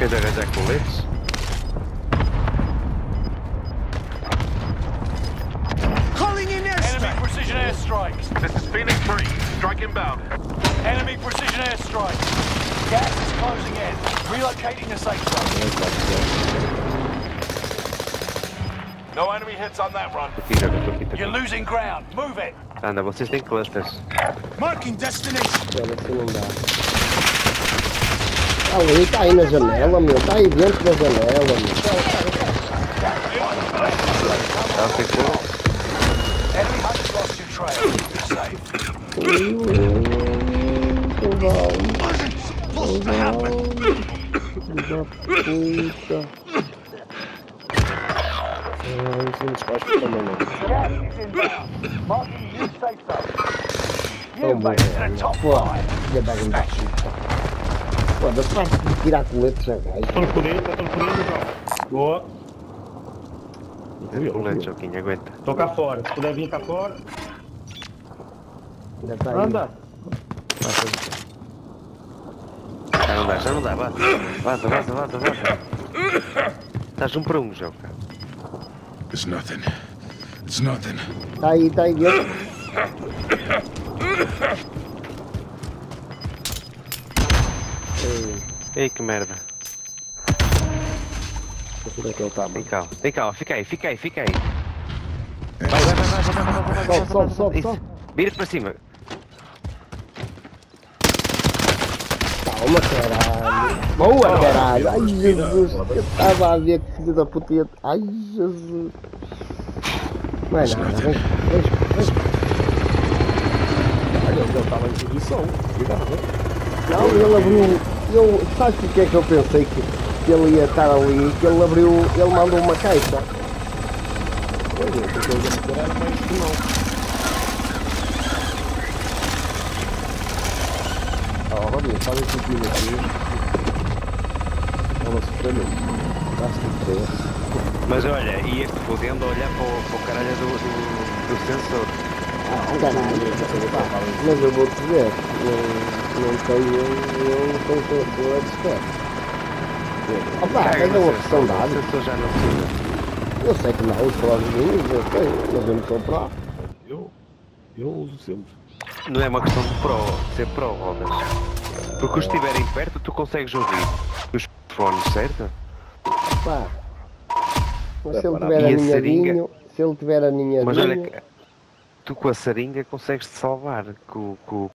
Queres arranjar coletes? Calling in Enemy precision airstrikes. This is Phoenix 3. Strike inbound. Enemy precision airstrikes. Gas is closing in. Relocating the safe zone. No enemy hits on that run. Aqui, joga, estou aqui, estou You're losing ground. Move it. Anda, vocês têm clusters. Marking destination. Ali tá aí na janela, meu. Tá aí dentro da janela, meu. Já ficou. Puta. Ai, vamos para o tamanho. Martin, you say so. You made it to the top five. Get back in the Pô, parte de tirar coletes a gajo. Estou no poder, estou no poder, João. Boa. Colete, Joaquim, aguenta. Estou cá fora. Se puder vir cá fora. Ainda tá aí. Anda. Já não dá, já não dá, vaza. Vaza, vaza, vaza, vaza. Estás um para um, João. It's nothing. It's nothing. Tá aí, tá aí dentro. Ei, que merda. Onde é que ele tá, mano? cá, vem cá, fica aí, fica aí, fica aí. Vai, vai, vai, vai, vai, vai, vai, vai, vai, Sobe, vai, sobe, vai, sobe, sobe. Vira-te para cima. Calma, caralho. Boa, caralho. Ai, Jesus. Eu estava a ver que filho da puta ia... Ai, Jesus. É nada. Vem, vem, vem. Olha, ele estava em posição. Cuidado. Não, ele abriu... Eu, sabe o que é que eu pensei que, que ele ia estar ali? Que ele abriu... Ele mandou uma caixa. Pois é, ia meter era mais que não. Ó, Robinho, faz esse vídeo aqui. Ela sofreu que três. Mas olha, e este fodendo a olhar para o, para o caralho do, do, do sensor. Ah, caralho. Mas eu vou te dizer. Não, não tenho... Eu não tenho sensor a desperto. Opa, mas é uma sensor, questão de O hábito. sensor já não precisa. Eu sei que não, os próximos eu tenho, mas eu não sou pró. Eu, eu uso sempre. Não é uma questão de pro, ser pro, Rodas. Porque os estiverem perto, tu consegues ouvir os fones, certo? Pá. Mas se ele Preparado. tiver E a aninhadinho, se ele tiver Mas olha, que tu com a seringa consegues te salvar. Com, com,